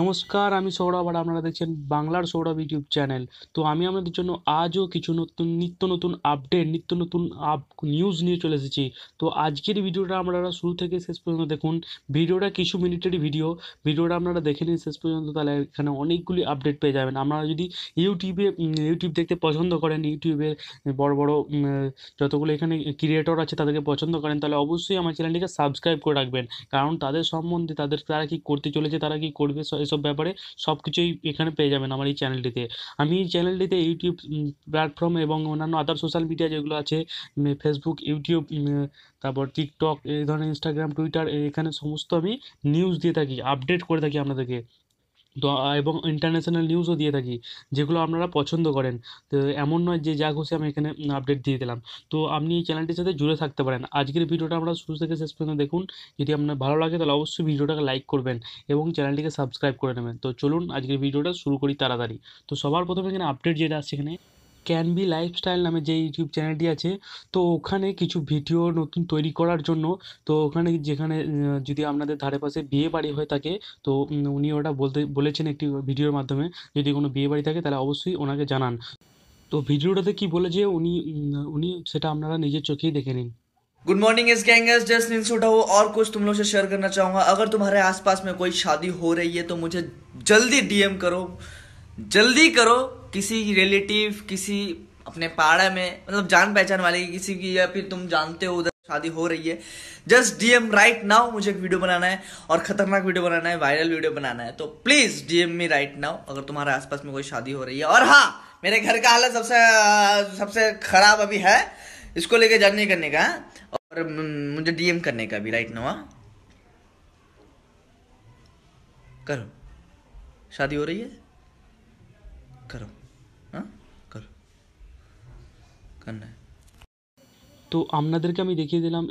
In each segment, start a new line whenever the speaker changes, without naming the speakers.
নমস্কার, আমি সৌরভ আর আপনারা দেখছেন বাংলার সৌরভ ইউটিউব চ্যানেল। তো আমি আপনাদের জন্য আজও কিছু নতুন, নিত্য নতুন আপডেট নিত্য নতুন আপ নিউজ নিয়ে চলে এসেছি। তো আজকের ভিডিওটা আপনারা শুরু থেকে শেষ পর্যন্ত দেখুন। ভিডিওটা কিছু মিনিটেরই ভিডিও ভিডিওটা আপনারা দেখে নিন শেষ পর্যন্ত, তাহলে এখানে অনেকগুলি আপডেট পেয়ে যাবেন। আপনারা যদি ইউটিউবে ইউটিউব দেখতে পছন্দ করেন ইউটিউবে বড় বড় যতগুলো এখানে ক্রিয়েটর আছে তাদেরকে পছন্দ করেন, তাহলে অবশ্যই আমার চ্যানেলটিকে সাবস্ক্রাইব করে রাখবেন। কারণ তাদের সম্বন্ধে তাদের তারা কী করতে চলেছে, তারা কী করবে এসব ব্যাপারে সব কিছুই এখানে পেয়ে যাবেন আমার এই চ্যানেলটিতে আমি এই চ্যানেলটিতে ইউটিউব প্ল্যাটফর্ম এবং অন্যান্য আদার সোশ্যাল মিডিয়া যেগুলো আছে ফেসবুক ইউটিউব তারপর টিকটক এই ধরনের ইনস্টাগ্রাম টুইটার এখানে সমস্ত আমি নিউজ দিয়ে থাকি আপডেট করে থাকি আপনাদেরকে। তো এবং ইন্টারন্যাশনাল নিউজও দিয়ে থাকি, যেগুলো আপনারা পছন্দ করেন। তো, এমন নয় যে যা খুশি আমি এখানে আপডেট দিয়ে দিলাম। তো, আপনি এই চ্যানেলটির সাথে জুড়ে থাকতে পারেন। আজকের ভিডিওটা আমরা শুরু থেকে শেষ পর্যন্ত দেখুন। যদি আপনার ভালো লাগে, তাহলে অবশ্যই ভিডিওটাকে লাইক করবেন এবং চ্যানেলটিকে সাবস্ক্রাইব করে নেবেন। তো, চলুন আজকের ভিডিওটা শুরু করি তাড়াতাড়ি। তো, সবার প্রথমে এখানে আপডেট যেটা আছে এখানে। ক্যান বি লাইফস্টাইল নামে যে ইউটিউব চ্যানেলটি আছে তো ওখানে কিছু ভিডিও নতুন তৈরি করার জন্য তো ওখানে যেখানে যদি আপনাদের ধারে পাশে বিয়ে বাড়ি হয়ে থাকে তো উনি ওটা বলতে বলেছেন একটি ভিডিওর মাধ্যমে যদি কোনো বিয়ে বাড়ি থাকে তাহলে অবশ্যই ওনাকে জানান তো ভিডিওটাতে কি বলেছে উনি উনি সেটা আপনারা নিজের চোখেই দেখে নিন
गुड मॉर्निंग इस गैंगर्स जस्ट नींद से उठा हूँ और कुछ तुम लोग से शेयर करना चाहूंगा अगर तुम्हारे आसपास में कोई शादी हो रही है तो मुझे जल्दी डीएम करो जल्दी करो किसी रिलेटिव, किसी अपने पाड़ा में मतलब जान पहचान वाले किसी की, या फिर तुम जानते हो उधर शादी हो रही है। जस्ट डीएम राइट नाउ मुझे एक वीडियो बनाना है और खतरनाक वीडियो बनाना है वायरल वीडियो बनाना है। तो please DM me right now अगर तुम्हारे आसपास में कोई शादी हो रही है। और हाँ मेरे घर का हालत सबसे सबसे खराब अभी है। इसको लेके जज नहीं करने का, और मुझे डीएम करने का भी राइट नाउ करो। शादी हो रही है? करो हाँ करो करना है
তো আপনাদেরকে আমি দেখিয়ে দিলাম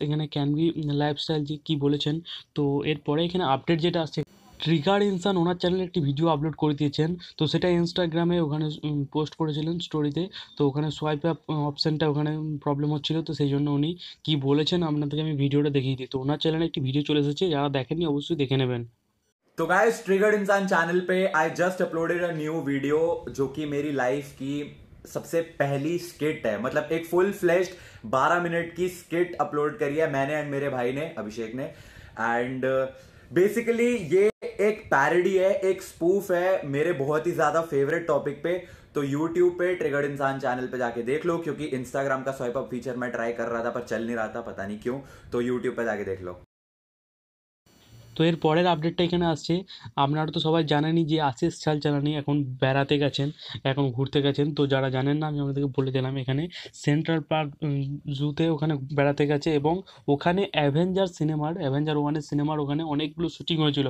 এখানে ক্যানভি লাইফস্টাইল যে কী বলেছেন তো এরপরে এখানে আপডেট যেটা আসছে ট্রিগার ইনসান ওনার চ্যানেলে একটি ভিডিও আপলোড করে দিয়েছেন তো সেটা ইনস্টাগ্রামে ওখানে পোস্ট করেছিলেন স্টোরিতে তো ওখানে সোয়াইপ অ্যাপ অপশানটা ওখানে প্রবলেম হচ্ছিলো তো সেই জন্য উনি কী বলেছেন আপনাদেরকে আমি ভিডিওটা দেখিয়ে দিই তো ওনার চ্যানেলে একটি ভিডিও চলে এসেছে যারা দেখেননি অবশ্যই দেখে নেবেন
तो गाइस ट्रिगर्ड इंसान चैनल पे I just uploaded a new video जो कि मेरी लाइफ की सबसे पहली स्किट है। मतलब एक फुल फ्लेश्ड 12 मिनट की स्किट अपलोड करी है मैंने एंड मेरे भाई ने अभिषेक ने। एंड बेसिकली uh, ये एक पैरडी है एक स्पूफ है मेरे बहुत ही ज़्यादा फेवरेट टॉपिक पे। तो यूट्यूब पे ट्रिगर्ड इंसान चैनल पे जाके देख लो क्योंकि इंस्टाग्राम का स्वाइप अप फीचर मैं ट्राई कर रहा था पर चल नहीं रहा था पता नहीं क्यों। तो यूट्यूब पे जाके देख लो।
তো এর পরের আপডেটটা এখানে আসছে। আপনারা তো সবাই জানেনই যে আশিস চাল চালানি এখন বেড়াতে গেছেন, এখন ঘুরতে গেছেন। তো যারা জানেন না, আমি আপনাদেরকে বলে দিলাম এখানে সেন্ট্রাল পার্ক জুতে ওখানে বেড়াতে গেছে এবং ওখানে অ্যাভেঞ্জার সিনেমার অ্যাভেঞ্জার ওয়ানের সিনেমার ওখানে অনেকগুলো শ্যুটিং হয়েছিল।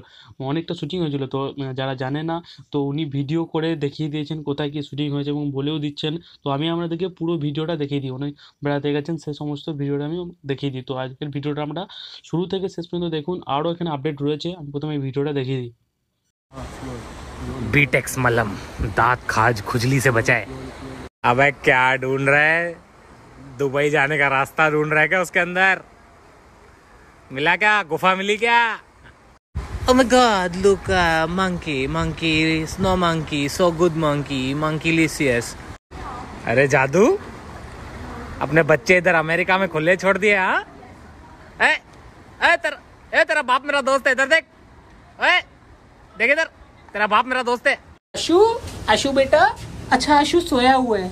অনেকটা শ্যুটিং হয়েছিল। তো যারা জানে না, তো উনি ভিডিও করে দেখিয়ে দিয়েছেন কোথায় কী শ্যুটিং হয়েছে এবং বলেও দিচ্ছেন। তো আমি আপনাদেরকে পুরো ভিডিওটা দেখিয়ে দিই। উনি বেড়াতে গেছেন, সে সমস্ত ভিডিওটা আমি দেখিয়ে দিই। তো আজকের ভিডিওটা আমরা শুরু থেকে শেষ পর্যন্ত দেখুন। আরও এখানে আপডেট রয়েছে আমি প্রথমে ভিডিওটা দেখিয়ে দিই
बीटेक्स मलम दांत खाज खुजली से बचाए अबे क्या ढूंढ रहा है दुबई जाने का रास्ता ढूंढ रहा है क्या उसके अंदर मिला क्या गुफा मिली क्या
Oh my god, look, uh, monkey, monkey, snow monkey, so good monkey, monkeylicious.
अरे जादू अपने बच्चे इधर अमेरिका में खुले छोड़ दिए हाँ ए, ए, तेरा ए तेरा बाप मेरा दोस्त है इधर देख। ए, देख इधर। तेरा बाप मेरा दोस्त है।
आशु आशु बेटा अच्छा आशु सोया हुआ है।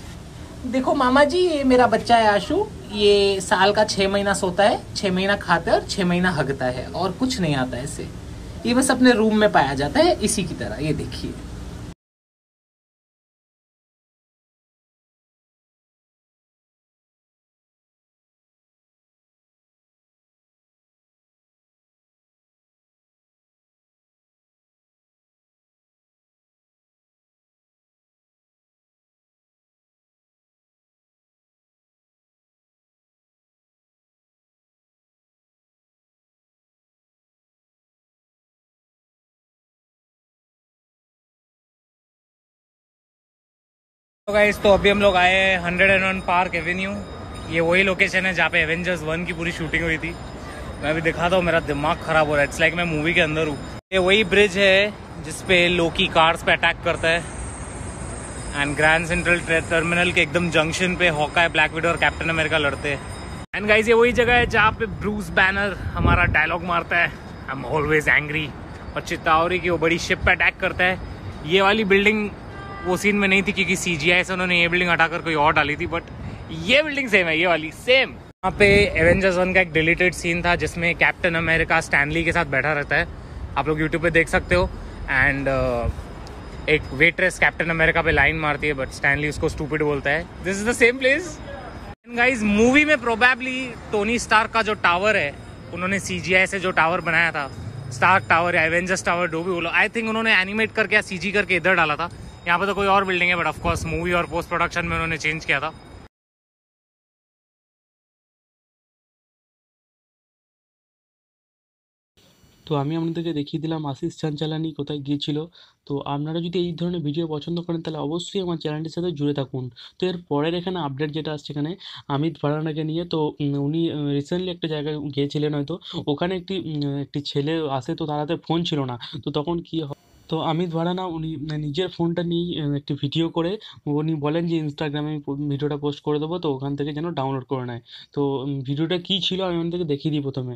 देखो मामा जी ये मेरा बच्चा है आशु। ये साल का छह महीना सोता है छह महीना खाता है और छह महीना हगता है और कुछ नहीं आता है इसे ये बस अपने रूम में पाया जाता है इसी की तरह ये देखिए।
गाइस तो अभी हम लोग आए हैं hundred and one Park Avenue. ये वही लोकेशन है जहाँ पे एवेंजर्स वन की पूरी शूटिंग हुई थी। मैं अभी दिखाता हूँ मेरा दिमाग खराब हो रहा है। इट्स लाइक मैं मूवी के अंदर हूँ। ये वही ब्रिज है जिसपे लोकी कार्स पे अटैक करता है। एंड ग्रैंड सेंट्रल टर्मिनल के एकदम जंक्शन पे हॉका ब्लैक विडो और कैप्टन अमेरिका लड़ते हैं। एंड गाइस ये वही जगह है जहाँ पे ब्रूस बैनर हमारा डायलॉग मारता है। आई एम ऑलवेज एंग्री और चित्तावरी की वो बड़ी शिप पे अटैक करता है। ये वाली बिल्डिंग वो सीन में नहीं थी क्योंकि सी जी आई से उन्होंने ये बिल्डिंग हटाकर कोई और डाली थी बट ये बिल्डिंग सेम है ये वाली सेम यहाँ पे एवेंजर्स वन का एक डिलीटेड सीन था जिसमें कैप्टन अमेरिका स्टैनली के साथ बैठा रहता है। आप लोग यूट्यूब पे देख सकते हो। एंड uh, एक वेट्रेस कैप्टन अमेरिका पे लाइन मारती है बट स्टैनली उसको स्टूपिड बोलता है। This is the same place guys movie में प्रोबेबली टोनी स्टार का जो टावर है उन्होंने सीजीआई से जो टावर बनाया था स्टार्क टावर या एवेंजर्स टावर जो भी बोलो आई थिंक उन्होंने एनिमेट करके या सीजी करके इधर डाला था। यहाँ पे तो कोई और बिल्डिंग है बट ऑफकोर्स मूवी और पोस्ट प्रोडक्शन में उन्होंने चेंज किया था
তো আমি আপনাদেরকে দেখিয়ে দিলাম আশিস চাঞ্চালানি কোথায় গিয়েছিল তো আপনারা যদি এই ধরনের ভিডিও পছন্দ করেন তাহলে অবশ্যই আমার চ্যানেলটির সাথে জুড়ে থাকুন তো এর পরের এখানে আপডেট যেটা আসছে এখানে অমিত ভাড়ানাকে নিয়ে তো উম, উনি রিসেন্টলি একটা জায়গায় গিয়েছিলেন হয়তো ওখানে একটি উম, একটি ছেলে আসে তো তার হাতে ফোন ছিল না তো তখন কি হয় তো অমিত ভাড়ানা উনি নিজের ফোনটা নিয়েই আহ, একটি ভিডিও করে উনি বলেন যে ইনস্টাগ্রামে আমি পো- ভিডিওটা পোস্ট করে দেবো তো ওখান থেকে যেন ডাউনলোড করে নেয় তো উম, ভিডিওটা কী ছিল আমি আপনাদেরকে দেখিয়ে দিই প্রথমে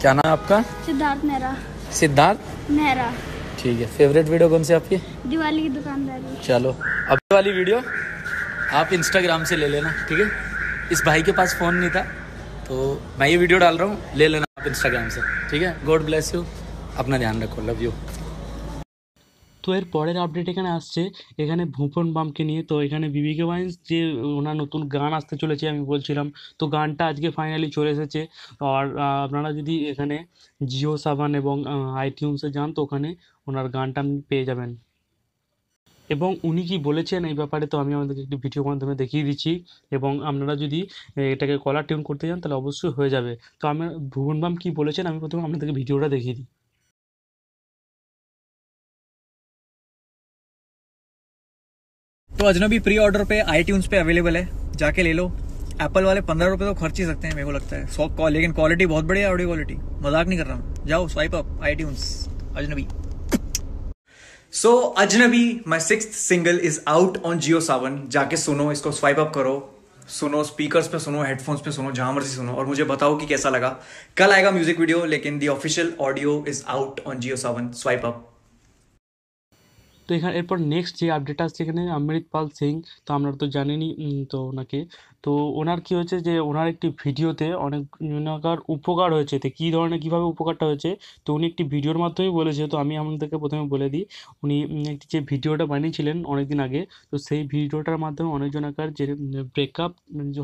क्या नाम है आपका
सिद्धार्थ मेहरा
सिद्धार्थ
मेहरा
ठीक है फेवरेट वीडियो कौन सी आपकी
दिवाली की दुकानदारी
चलो अब ये वाली वीडियो आप इंस्टाग्राम से ले लेना ठीक है इस भाई के पास फ़ोन नहीं था तो मैं ये वीडियो डाल रहा हूँ ले लेना आप इंस्टाग्राम से ठीक है गॉड ब्लेस यू अपना ध्यान रखो लव यू
তো এর পরের আপডেট এখানে আসছে। এখানে ভুপন বামকে নিয়ে। তো এখানে বিবিকে ওয়াইন্স যে ওনার নতুন গান আসতে চলেছে আমি বলছিলাম। তো গানটা আজকে ফাইনালি চলে এসেছে। আর আপনারা যদি এখানে জিও সাবান এবং আইটিউন্সে যান, তো ওখানে ওনার গানটা আপনি পেয়ে যাবেন। এবং উনি কি বলেছেন এই ব্যাপারে, তো আমি আমাদেরকে একটি ভিডিও মাধ্যমে দেখিয়ে দিচ্ছি। এবং আপনারা যদি এটাকে কলার টিউন করতে চান তাহলে অবশ্যই হয়ে যাবে। তো আমি ভুবন বাম কী বলেছেন, আমি প্রথমে আপনাদেরকে ভিডিওটা দেখিয়ে দিই।
तो अजनबी प्री ऑर्डर पे आई पे अवेलेबल है। जाके ले लो। एप्पल वाले पंद्रह रुपए तो खर्च ही सकते हैं मेरे को लगता है। सौ कॉल लेकिन क्वालिटी बहुत बढ़िया ऑडियो क्वालिटी मज़ाक नहीं कर रहा हूँ। जाओ swipe up I Ajnabi.
So so, Ajnabi my six single is out on Jio Saavn जाके सुनो इसको स्वाइप अप करो। सुनो स्पीकर्स पे सुनो हेडफोन्स पे सुनो जहाँ मर्ज़ी सुनो। और मुझे बताओ कि कैसा लगा। कल आएगा म्यूज़िक वीडियो लेकिन the official audio is out on Jio Saavn swipe up
তো এখানে এরপর নেক্সট যে আপডেট আসছে এখানে অমৃতপাল সিং, তো আমরা তো জানেনই তো ওনাকে। তো ওনার কি হয়েছে যে, ওনার একটি ভিডিওতে অনেক জনকার উপকার হয়েছে। তো কী ধরনের, কীভাবে উপকারটা হয়েছে? তো উনি একটি ভিডিওর মাধ্যমে বলেছে তো আমি আপনাদেরকে প্রথমে বলে দিই, উনি একটি যে ভিডিওটা বানিয়েছিলেন অনেক দিন আগে, তো সেই ভিডিওটার মাধ্যমে অনেকজনকার যে ব্রেকআপ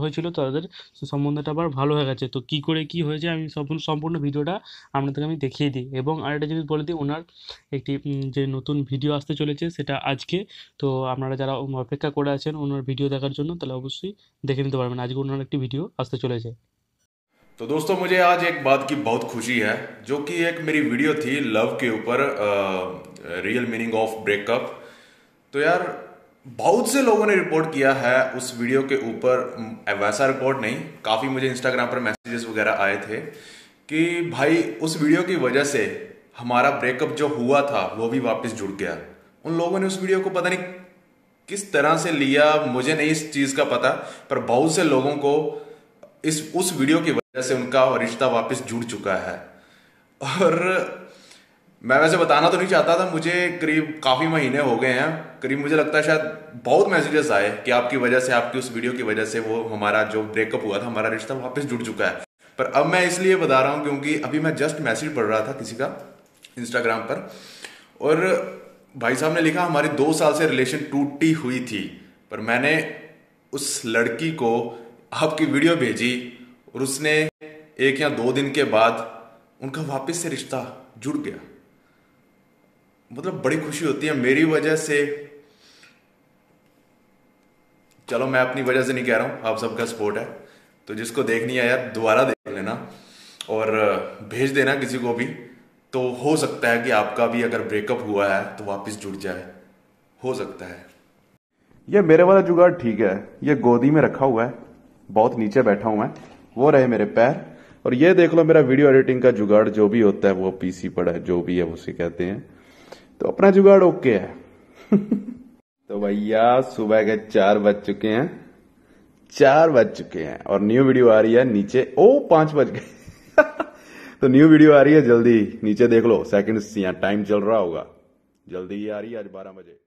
হয়েছিল তাদের সম্বন্ধটা আবার ভালো হয়ে গেছে। তো কী করে কী হয়েছে, আমি সম্পূর্ণ সম্পূর্ণ ভিডিওটা আপনাদেরকে আমি দেখিয়ে দিই। এবং আরেকটা জিনিস বলে দিই, ওনার একটি যে নতুন ভিডিও আসতে চলেছে সেটা আজকে। তো আপনারা যারা অপেক্ষা করে আছেন ওনার ভিডিও দেখার জন্য, তাহলে অবশ্যই দেখে নিতে পারবেন আজকে ওনার একটি ভিডিও আসতে চলেছে
तो दोस्तों मुझे आज एक बात की बहुत खुशी है जो कि एक मेरी वीडियो थी लव के ऊपर रियल मीनिंग ऑफ ब्रेकअप तो यार बहुत से लोगों ने रिपोर्ट किया है उस वीडियो के ऊपर म, वैसा रिपोर्ट नहीं काफ़ी मुझे इंस्टाग्राम पर मैसेजेस वगैरह आए थे कि भाई उस वीडियो की वजह से हमारा ब्रेकअप जो हुआ था वो भी वापस जुड़ गया उन लोगों ने उस वीडियो को पता नहीं किस तरह से लिया, मुझे नहीं इस चीज़ का पता, पर बहुत से लोगों को इस, उस वीडियो की वजह से उनका रिश्ता वापस जुड़ चुका है। और मैं वैसे बताना तो नहीं चाहता था, मुझे करीब काफ़ी महीने हो गए हैं, करीब मुझे लगता है शायद बहुत मैसेजेस आए कि आपकी वजह से, आपकी उस वीडियो की वजह से वो हमारा जो ब्रेकअप हुआ था, हमारा रिश्ता वापस जुड़ चुका है। पर अब मैं इसलिए बता रहा हूँ क्योंकि अभी मैं जस्ट मैसेज पढ़ रहा था किसी का इंस्टाग्राम पर, और भाई साहब ने लिखा, हमारी दो साल से रिलेशन टूटी हुई थी, पर मैंने उस लड़की को आपकी वीडियो भेजी और उसने एक या दो दिन के बाद उनका वापस से रिश्ता जुड़ गया। मतलब बड़ी खुशी होती है। मेरी वजह से चलो, मैं अपनी वजह से नहीं कह रहा हूँ, आप सबका सपोर्ट है। तो जिसको देखनी है यार, दोबारा देख लेना और भेज देना किसी को भी। तो हो सकता है कि आपका भी अगर ब्रेकअप हुआ है तो वापस जुड़ जाए। हो सकता है।
ये मेरे वाला जुगाड़ ठीक है। ये गोदी में रखा हुआ है। बहुत नीचे बैठा हुआ मैं। वो रहे मेरे पैर।
और ये देख लो, मेरा वीडियो एडिटिंग का जुगाड़ जो भी होता है, वो पीसी पड़ा है, जो भी है, उसे कहते हैं। तो अपना जुगाड़ ओके है। तो भैया, सुबह के चार बज चुके हैं। चार बज चुके हैं। और न्यू वीडियो आ रही है नीचे। ओ, पाँच बज गए। तो न्यू वीडियो आ रही है, जल्दी नीचे देख लो। सेकंड्स यहाँ टाइम चल रहा होगा। जल्दी ही आ रही है, आज बारह बजे।